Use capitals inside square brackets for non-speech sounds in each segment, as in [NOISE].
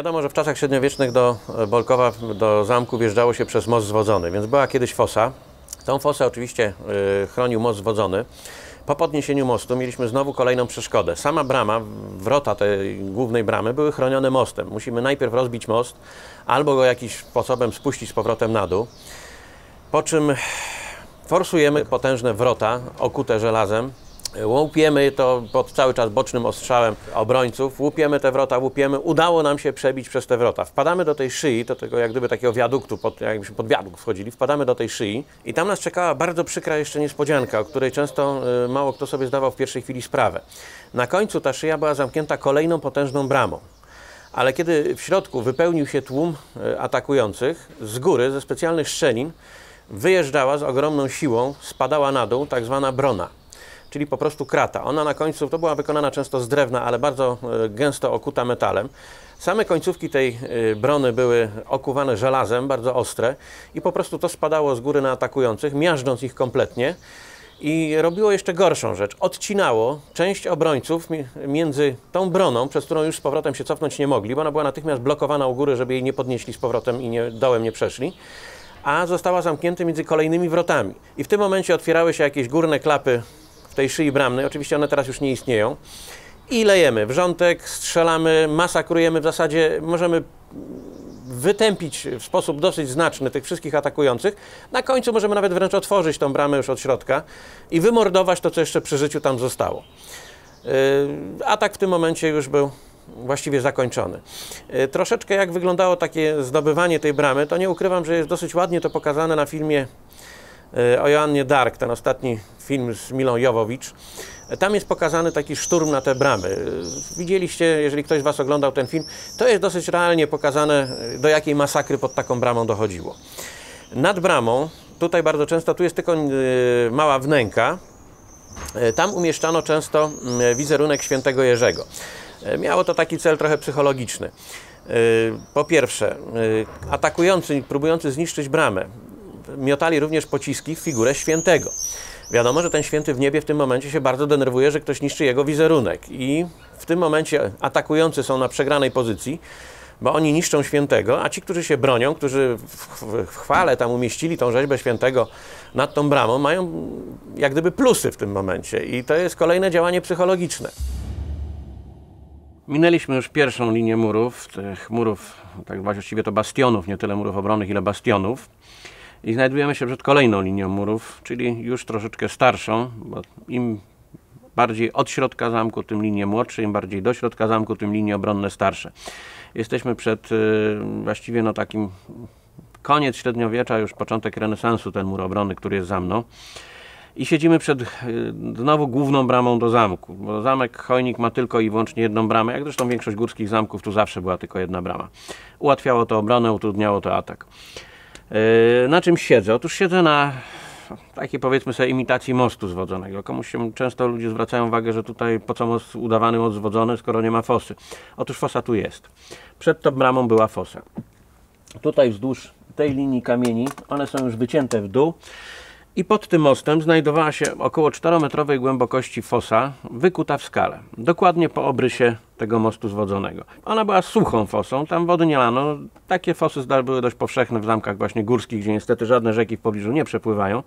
Wiadomo, że w czasach średniowiecznych do e, Bolkowa, do zamku wjeżdżało się przez most zwodzony, więc była kiedyś fosa. Tą fosę oczywiście y, chronił most zwodzony. Po podniesieniu mostu mieliśmy znowu kolejną przeszkodę. Sama brama, wrota tej głównej bramy były chronione mostem. Musimy najpierw rozbić most, albo go jakimś sposobem spuścić z powrotem na dół. Po czym forsujemy potężne wrota okute żelazem. Łupiemy to pod cały czas bocznym ostrzałem obrońców, łupiemy te wrota, łupiemy. Udało nam się przebić przez te wrota. Wpadamy do tej szyi, do tego jak gdyby takiego wiaduktu, pod, jakbyśmy pod wiadukt wchodzili, wpadamy do tej szyi i tam nas czekała bardzo przykra jeszcze niespodzianka, o której często y, mało kto sobie zdawał w pierwszej chwili sprawę. Na końcu ta szyja była zamknięta kolejną potężną bramą. Ale kiedy w środku wypełnił się tłum y, atakujących, z góry, ze specjalnych szczelin, wyjeżdżała z ogromną siłą, spadała na dół tak zwana brona czyli po prostu krata. Ona na końcu, to była wykonana często z drewna, ale bardzo e, gęsto okuta metalem. Same końcówki tej e, brony były okuwane żelazem, bardzo ostre i po prostu to spadało z góry na atakujących, miażdżąc ich kompletnie. I robiło jeszcze gorszą rzecz. Odcinało część obrońców między tą broną, przez którą już z powrotem się cofnąć nie mogli, bo ona była natychmiast blokowana u góry, żeby jej nie podnieśli z powrotem i nie, dołem nie przeszli, a została zamknięta między kolejnymi wrotami. I w tym momencie otwierały się jakieś górne klapy w tej szyi bramnej. Oczywiście one teraz już nie istnieją. I lejemy wrzątek, strzelamy, masakrujemy. W zasadzie możemy wytępić w sposób dosyć znaczny tych wszystkich atakujących. Na końcu możemy nawet wręcz otworzyć tą bramę już od środka i wymordować to, co jeszcze przy życiu tam zostało. Yy, atak w tym momencie już był właściwie zakończony. Yy, troszeczkę jak wyglądało takie zdobywanie tej bramy, to nie ukrywam, że jest dosyć ładnie to pokazane na filmie o Joannie Dark, ten ostatni film z Milą Jowowicz. E, tam jest pokazany taki szturm na te bramy. E, widzieliście, jeżeli ktoś z Was oglądał ten film, to jest dosyć realnie pokazane, do jakiej masakry pod taką bramą dochodziło. Nad bramą, tutaj bardzo często, tu jest tylko mała wnęka, tam umieszczano często wizerunek świętego Jerzego. Miało to taki cel trochę psychologiczny. Po pierwsze, atakujący, próbujący zniszczyć bramę, miotali również pociski w figurę świętego. Wiadomo, że ten święty w niebie w tym momencie się bardzo denerwuje, że ktoś niszczy jego wizerunek i w tym momencie atakujący są na przegranej pozycji, bo oni niszczą świętego, a ci, którzy się bronią, którzy w, chwale tam umieścili tą rzeźbę świętego nad tą bramą, mają jak gdyby plusy w tym momencie i to jest kolejne działanie psychologiczne. Minęliśmy już pierwszą linię murów, tych murów, tak właściwie to bastionów, nie tyle murów obronnych, ile bastionów. I znajdujemy się przed kolejną linią murów, czyli już troszeczkę starszą, bo im bardziej od środka zamku, tym linie młodsze, im bardziej do środka zamku, tym linie obronne starsze. Jesteśmy przed y, właściwie no takim koniec średniowiecza, już początek renesansu, ten mur obronny, który jest za mną. I siedzimy przed y, znowu główną bramą do zamku, bo zamek Chojnik ma tylko i wyłącznie jedną bramę, jak zresztą większość górskich zamków, tu zawsze była tylko jedna brama. Ułatwiało to obronę, utrudniało to atak. Yy, na czym siedzę? Otóż siedzę na takiej powiedzmy sobie imitacji mostu zwodzonego. Komuś się często ludzie zwracają uwagę, że tutaj po co most udawany most zwodzony, skoro nie ma fosy. Otóż fosa tu jest. Przed tą bramą była fosa. Tutaj wzdłuż tej linii kamieni, one są już wycięte w dół i pod tym mostem znajdowała się około 4-metrowej głębokości fosa, wykuta w skale, dokładnie po obrysie tego mostu zwodzonego. Ona była suchą fosą, tam wody nie lano. Takie fosy były dość powszechne w zamkach właśnie górskich, gdzie niestety żadne rzeki w pobliżu nie przepływają.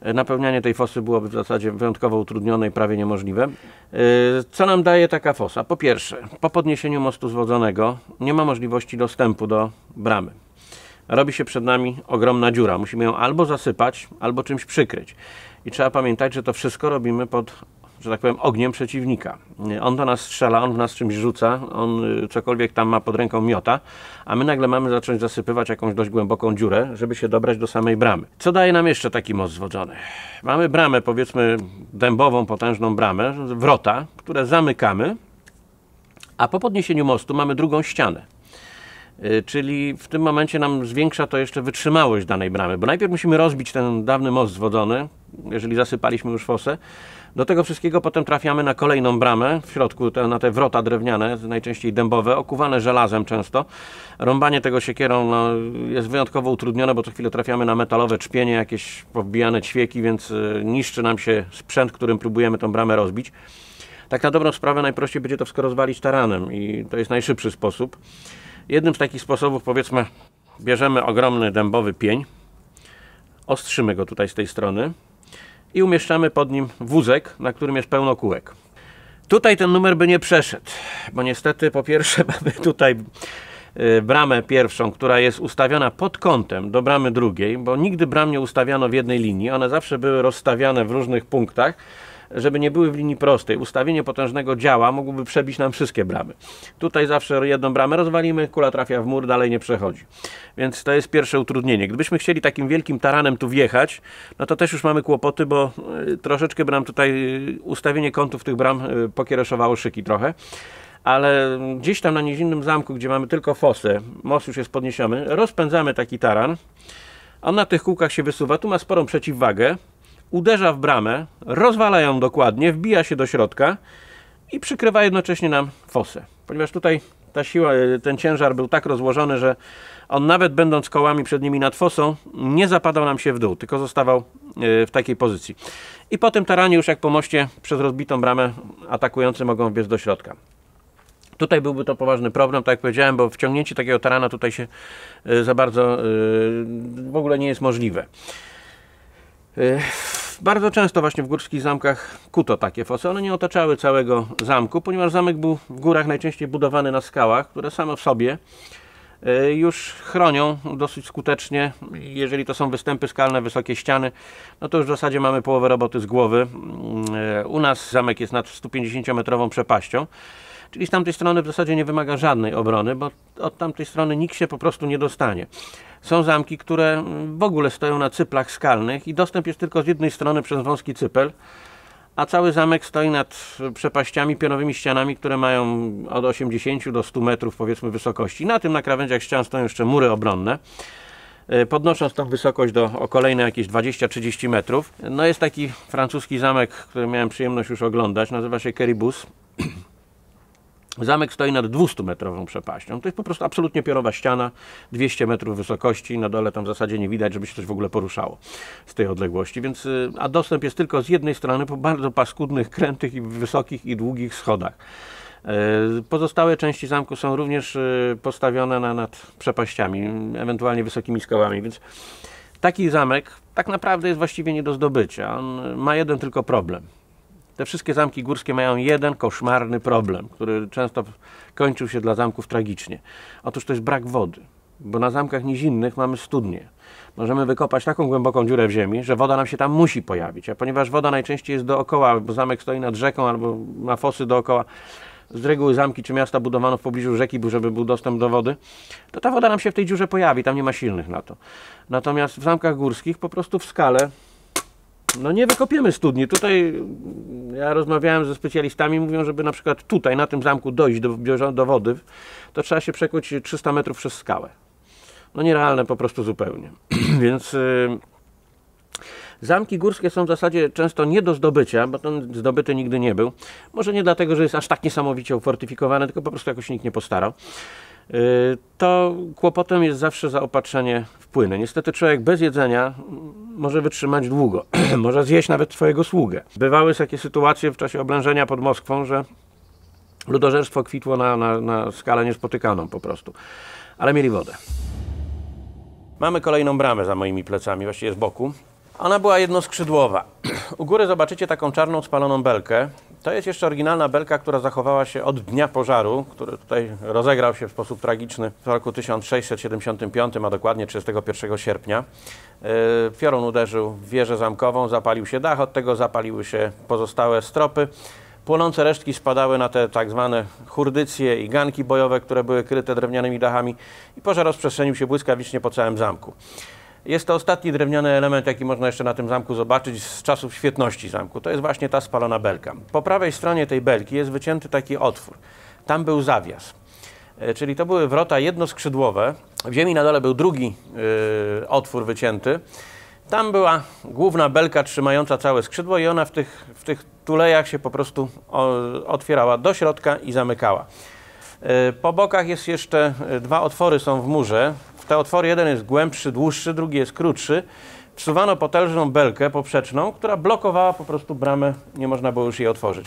E, napełnianie tej fosy byłoby w zasadzie wyjątkowo utrudnione i prawie niemożliwe. E, co nam daje taka fosa? Po pierwsze, po podniesieniu mostu zwodzonego nie ma możliwości dostępu do bramy robi się przed nami ogromna dziura. Musimy ją albo zasypać, albo czymś przykryć. I trzeba pamiętać, że to wszystko robimy pod, że tak powiem, ogniem przeciwnika. On do nas strzela, on w nas czymś rzuca, on y, cokolwiek tam ma pod ręką miota, a my nagle mamy zacząć zasypywać jakąś dość głęboką dziurę, żeby się dobrać do samej bramy. Co daje nam jeszcze taki most zwodzony? Mamy bramę, powiedzmy, dębową, potężną bramę, wrota, które zamykamy, a po podniesieniu mostu mamy drugą ścianę. Y, czyli w tym momencie nam zwiększa to jeszcze wytrzymałość danej bramy, bo najpierw musimy rozbić ten dawny most zwodzony, jeżeli zasypaliśmy już fosę. Do tego wszystkiego potem trafiamy na kolejną bramę, w środku te, na te wrota drewniane, najczęściej dębowe, okuwane żelazem często. Rąbanie tego siekierą no, jest wyjątkowo utrudnione, bo co chwilę trafiamy na metalowe czpienie, jakieś powbijane ćwieki, więc y, niszczy nam się sprzęt, którym próbujemy tą bramę rozbić. Tak na dobrą sprawę najprościej będzie to wszystko rozwalić taranem i to jest najszybszy sposób. Jednym z takich sposobów, powiedzmy, bierzemy ogromny dębowy pień, ostrzymy go tutaj z tej strony i umieszczamy pod nim wózek, na którym jest pełno kółek. Tutaj ten numer by nie przeszedł, bo niestety po pierwsze [LAUGHS] mamy tutaj y, bramę pierwszą, która jest ustawiona pod kątem do bramy drugiej, bo nigdy bram nie ustawiano w jednej linii, one zawsze były rozstawiane w różnych punktach, żeby nie były w linii prostej. Ustawienie potężnego działa mogłoby przebić nam wszystkie bramy. Tutaj zawsze jedną bramę rozwalimy, kula trafia w mur, dalej nie przechodzi. Więc to jest pierwsze utrudnienie. Gdybyśmy chcieli takim wielkim taranem tu wjechać, no to też już mamy kłopoty, bo y, troszeczkę bram tutaj, y, ustawienie kątów tych bram y, pokiereszowało szyki trochę ale gdzieś tam na niezinnym zamku, gdzie mamy tylko fosę, most już jest podniesiony, rozpędzamy taki taran, on na tych kółkach się wysuwa, tu ma sporą przeciwwagę, uderza w bramę, rozwala ją dokładnie, wbija się do środka i przykrywa jednocześnie nam fosę. Ponieważ tutaj ta siła, e, ten ciężar był tak rozłożony, że on nawet będąc kołami przed nimi nad fosą, nie zapadał nam się w dół, tylko zostawał e, w takiej pozycji. I po tym taranie już jak po moście przez rozbitą bramę atakujący mogą wbiec do środka. Tutaj byłby to poważny problem, tak jak powiedziałem, bo wciągnięcie takiego tarana tutaj się e, za bardzo w ogóle nie jest możliwe. Bardzo często właśnie w górskich zamkach kuto takie fosy. One nie otaczały całego zamku, ponieważ zamek był w górach najczęściej budowany na skałach, które same w sobie e, już chronią dosyć skutecznie. Jeżeli to są występy skalne, wysokie ściany, no to już w zasadzie mamy połowę roboty z głowy. E, u nas zamek jest nad 150-metrową przepaścią. Czyli z tamtej strony w zasadzie nie wymaga żadnej obrony, bo od tamtej strony nikt się po prostu nie dostanie. Są zamki, które w ogóle stoją na cyplach skalnych i dostęp jest tylko z jednej strony przez wąski cypel, a cały zamek stoi nad przepaściami, pionowymi ścianami, które mają od 80 do 100 metrów powiedzmy wysokości. Na tym na krawędziach ścian stoją jeszcze mury obronne e, podnosząc tą wysokość do o kolejne jakieś 20-30 metrów. No jest taki francuski zamek, który miałem przyjemność już oglądać, nazywa się Keribus. Zamek stoi nad 200-metrową przepaścią. To jest po prostu absolutnie piorowa ściana, 200 metrów wysokości. Na dole tam w zasadzie nie widać, żeby się coś w ogóle poruszało z tej odległości. Więc, y, a dostęp jest tylko z jednej strony po bardzo paskudnych, krętych i wysokich i długich schodach. Y, pozostałe części zamku są również y, postawione na, nad przepaściami, ewentualnie wysokimi skałami, więc taki zamek tak naprawdę jest właściwie nie do zdobycia. On ma jeden tylko problem – te wszystkie zamki górskie mają jeden koszmarny problem, który często kończył się dla zamków tragicznie. Otóż to jest brak wody, bo na zamkach nizinnych mamy studnie. Możemy wykopać taką głęboką dziurę w ziemi, że woda nam się tam musi pojawić, a ponieważ woda najczęściej jest dookoła, bo zamek stoi nad rzeką albo ma fosy dookoła, z reguły zamki czy miasta budowano w pobliżu rzeki, żeby był dostęp do wody, to ta woda nam się w tej dziurze pojawi, tam nie ma silnych na to. Natomiast w zamkach górskich po prostu w skale no nie wykopiemy studni. Tutaj ja rozmawiałem ze specjalistami, mówią, żeby na przykład tutaj, na tym zamku dojść do, do wody, to trzeba się przekuć 300 metrów przez skałę. No nierealne po prostu zupełnie. [CLEARS THROAT] Więc y, zamki górskie są w zasadzie często nie do zdobycia, bo ten zdobyty nigdy nie był. Może nie dlatego, że jest aż tak niesamowicie ufortyfikowany, tylko po prostu jakoś nikt nie postarał. Y, to kłopotem jest zawsze zaopatrzenie w płyny. Niestety człowiek bez jedzenia może wytrzymać długo, [CLEARS THROAT] może zjeść nawet twojego sługę. Bywały takie sytuacje w czasie oblężenia pod Moskwą, że ludożerstwo kwitło na, na, na skalę niespotykaną po prostu. Ale mieli wodę. Mamy kolejną bramę za moimi plecami, właściwie z boku. Ona była jednoskrzydłowa. [CLEARS THROAT] U góry zobaczycie taką czarną spaloną belkę. To jest jeszcze oryginalna belka, która zachowała się od dnia pożaru, który tutaj rozegrał się w sposób tragiczny w roku 1675, a dokładnie 31 sierpnia. E, piorun uderzył w wieżę zamkową, zapalił się dach, od tego zapaliły się pozostałe stropy. Płonące resztki spadały na te tak zwane hurdycje i ganki bojowe, które były kryte drewnianymi dachami i pożar rozprzestrzenił się błyskawicznie po całym zamku. Jest to ostatni drewniany element, jaki można jeszcze na tym zamku zobaczyć z czasów świetności zamku. To jest właśnie ta spalona belka. Po prawej stronie tej belki jest wycięty taki otwór. Tam był zawias. E, czyli to były wrota jednoskrzydłowe. W ziemi na dole był drugi yy, otwór wycięty. Tam była główna belka trzymająca całe skrzydło i ona w tych, w tych tulejach się po prostu otwierała do środka i zamykała. E, po bokach jest jeszcze dwa otwory są w murze te otwory, jeden jest głębszy, dłuższy, drugi jest krótszy. Wsuwano potężną belkę poprzeczną, która blokowała po prostu bramę, nie można było już jej otworzyć.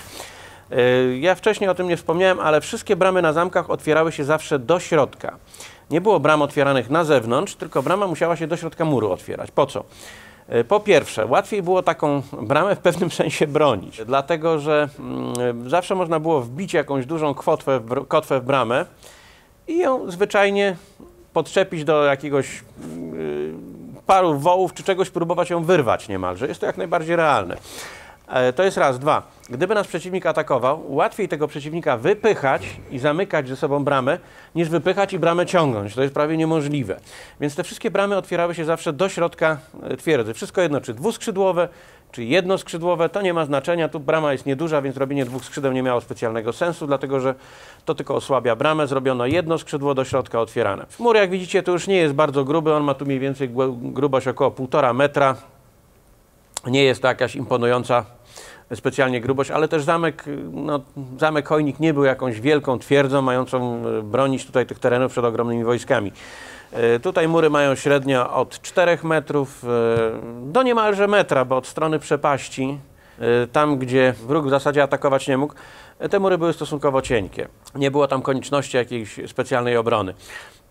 Y, Ja wcześniej o tym nie wspomniałem, ale wszystkie bramy na zamkach otwierały się zawsze do środka. Nie było bram otwieranych na zewnątrz, tylko brama musiała się do środka muru otwierać. Po co? Y, Po pierwsze, łatwiej było taką bramę w pewnym [LAUGHS] sensie bronić, dlatego że mm, zawsze można było wbić jakąś dużą kotwę w bramę i ją zwyczajnie podczepić do jakiegoś yy, paru wołów czy czegoś, próbować ją wyrwać niemalże. Jest to jak najbardziej realne. E, To jest raz. Dwa. Gdyby nas przeciwnik atakował, łatwiej tego przeciwnika wypychać i zamykać ze sobą bramę, niż wypychać i bramę ciągnąć. To jest prawie niemożliwe. Więc te wszystkie bramy otwierały się zawsze do środka e, twierdzy. Wszystko jedno, czy dwuskrzydłowe, czy jednoskrzydłowe, to nie ma znaczenia. Tu brama jest nieduża, więc robienie dwóch skrzydeł nie miało specjalnego sensu, dlatego że to tylko osłabia bramę. Zrobiono jedno skrzydło do środka otwierane. Mur, jak widzicie, to już nie jest bardzo gruby. On ma tu mniej więcej grubość około 1,5 metra. Nie jest to jakaś imponująca specjalnie grubość, ale też zamek, no, zamek Chojnik nie był jakąś wielką twierdzą mającą e, bronić tutaj tych terenów przed ogromnymi wojskami. E, Tutaj mury mają średnio od 4 metrów e, do niemalże metra, bo od strony przepaści, tam gdzie wróg w zasadzie atakować nie mógł, te mury były stosunkowo cienkie. Nie było tam konieczności jakiejś specjalnej obrony.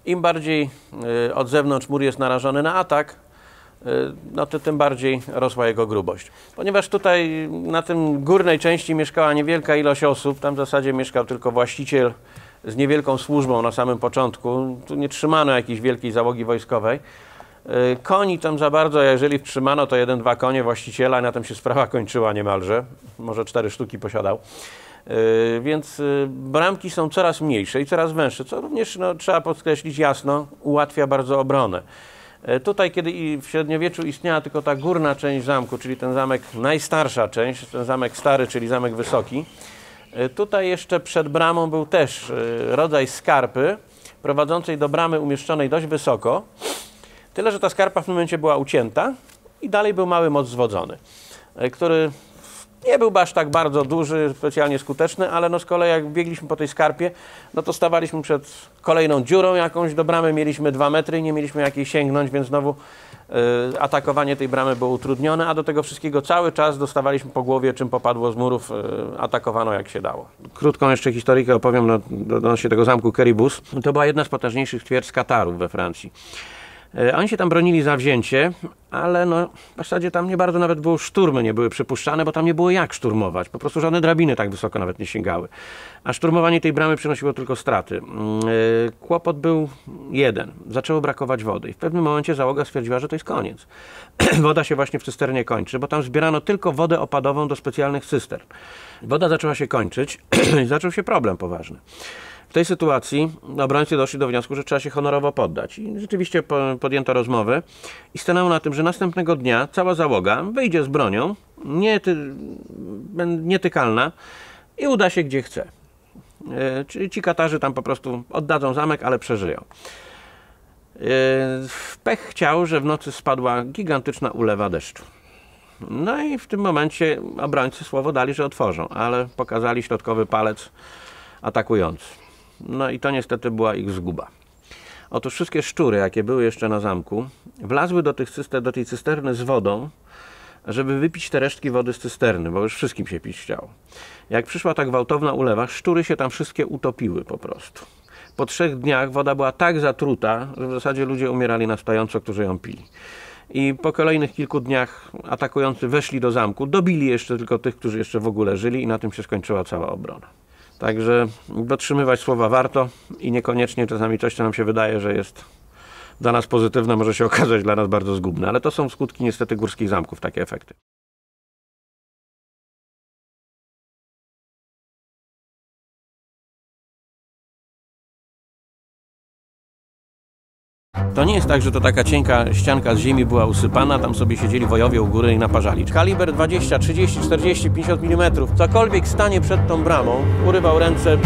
Im bardziej od zewnątrz mur jest narażony na atak, no to tym bardziej rosła jego grubość. Ponieważ tutaj na tym górnej części mieszkała niewielka ilość osób, tam w zasadzie mieszkał tylko właściciel z niewielką służbą na samym początku. Tu nie trzymano jakiejś wielkiej załogi wojskowej. Y, Koni tam za bardzo, jeżeli trzymano, to jeden, dwa konie właściciela na tym się sprawa kończyła niemalże. Może cztery sztuki posiadał. Y, Więc y, bramki są coraz mniejsze i coraz węższe, co również no, trzeba podkreślić jasno, ułatwia bardzo obronę. E, Tutaj, kiedy w średniowieczu istniała tylko ta górna część zamku, czyli ten zamek, najstarsza część, ten zamek stary, czyli zamek wysoki, e, tutaj jeszcze przed bramą był też e, rodzaj skarpy prowadzącej do bramy umieszczonej dość wysoko, tyle, że ta skarpa w tym momencie była ucięta i dalej był mały most zwodzony, który nie był aż tak bardzo duży, specjalnie skuteczny, ale no z kolei jak biegliśmy po tej skarpie, no to stawaliśmy przed kolejną dziurą jakąś do bramy, mieliśmy dwa metry i nie mieliśmy jakiej sięgnąć, więc znowu y, atakowanie tej bramy było utrudnione, a do tego wszystkiego cały czas dostawaliśmy po głowie, czym popadło z murów, y, atakowano jak się dało. Krótką jeszcze historyjkę opowiem odnośnie tego zamku Keribus. To była jedna z potężniejszych twierdz Katarów we Francji. E, Oni się tam bronili zawzięcie, ale no, w zasadzie tam nie bardzo nawet było szturmy, nie były przypuszczane, bo tam nie było jak szturmować. Po prostu żadne drabiny tak wysoko nawet nie sięgały. A szturmowanie tej bramy przynosiło tylko straty. Mm, e, Kłopot był jeden. Zaczęło brakować wody i w pewnym momencie załoga stwierdziła, że to jest koniec. [CLEARS THROAT] Woda się właśnie w cysternie kończy, bo tam zbierano tylko wodę opadową do specjalnych cystern. Woda zaczęła się kończyć [CLEARS THROAT] i zaczął się problem poważny. W tej sytuacji obrońcy doszli do wniosku, że trzeba się honorowo poddać. I rzeczywiście po, podjęto rozmowę i stanęło na tym, że następnego dnia cała załoga wyjdzie z bronią, nietykalna i uda się gdzie chce. E, Czyli ci Katarzy tam po prostu oddadzą zamek, ale przeżyją. E, Pech chciał, że w nocy spadła gigantyczna ulewa deszczu. No i w tym momencie obrońcy słowo dali, że otworzą, ale pokazali środkowy palec atakujący. No i to niestety była ich zguba. Otóż wszystkie szczury, jakie były jeszcze na zamku, wlazły do, tych cyster, do tej cysterny z wodą, żeby wypić te resztki wody z cysterny, bo już wszystkim się pić chciało. Jak przyszła ta gwałtowna ulewa, szczury się tam wszystkie utopiły po prostu. Po trzech dniach woda była tak zatruta, że w zasadzie ludzie umierali na stojąco, którzy ją pili. I po kolejnych kilku dniach atakujący weszli do zamku, dobili jeszcze tylko tych, którzy jeszcze w ogóle żyli i na tym się skończyła cała obrona. Także dotrzymywać słowa warto i niekoniecznie czasami coś, co nam się wydaje, że jest dla nas pozytywne, może się [LAUGHS] okazać dla nas bardzo zgubne. Ale to są skutki niestety górskich zamków, takie efekty. To nie jest tak, że to taka cienka ścianka z ziemi była usypana, tam sobie siedzieli wojowie u góry i naparzali. Kaliber 20, 30, 40, 50 mm, cokolwiek stanie przed tą bramą, urywał ręce